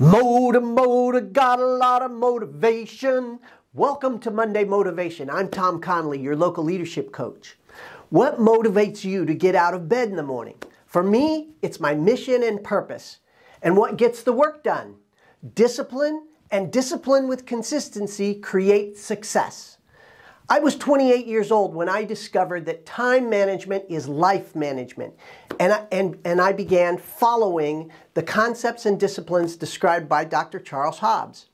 you got a lot of motivation. Welcome to Monday Motivation. I'm Tom Conley, your local leadership coach. What motivates you to get out of bed in the morning? For me, it's my mission and purpose. And what gets the work done? Discipline, and discipline with consistency create success. I was 28 years old when I discovered that time management is life management. And I, and, and I began following the concepts and disciplines described by Dr. Charles Hobbs.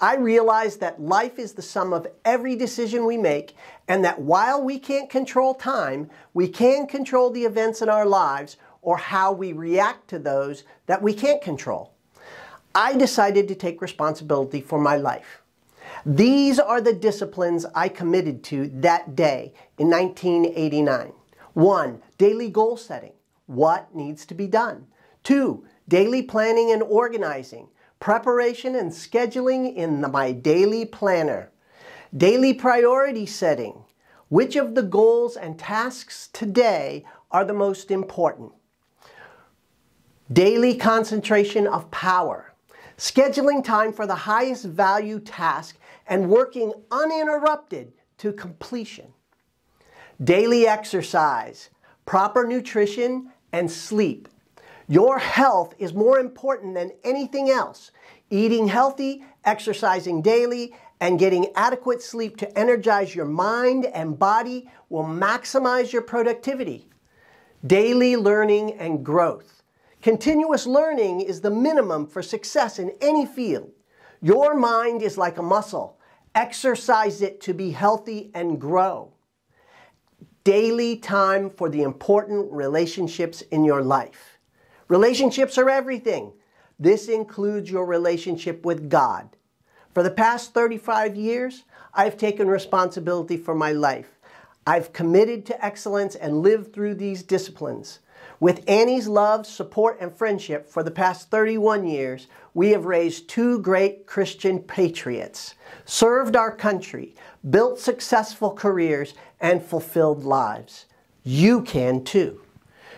I realized that life is the sum of every decision we make, and that while we can't control time, we can control the events in our lives or how we react to those that we can't control. I decided to take responsibility for my life. These are the disciplines I committed to that day in 1989. One, daily goal setting. What needs to be done? Two, daily planning and organizing. Preparation and scheduling in the, my daily planner. Daily priority setting. Which of the goals and tasks today are the most important? Daily concentration of power scheduling time for the highest value task and working uninterrupted to completion. Daily exercise, proper nutrition, and sleep. Your health is more important than anything else. Eating healthy, exercising daily, and getting adequate sleep to energize your mind and body will maximize your productivity. Daily learning and growth. Continuous learning is the minimum for success in any field. Your mind is like a muscle. Exercise it to be healthy and grow. Daily time for the important relationships in your life. Relationships are everything. This includes your relationship with God. For the past 35 years, I've taken responsibility for my life. I've committed to excellence and lived through these disciplines. With Annie's love, support, and friendship for the past 31 years, we have raised two great Christian patriots, served our country, built successful careers, and fulfilled lives. You can too.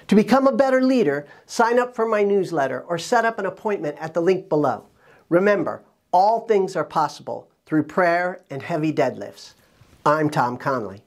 To become a better leader, sign up for my newsletter or set up an appointment at the link below. Remember, all things are possible through prayer and heavy deadlifts. I'm Tom Conley.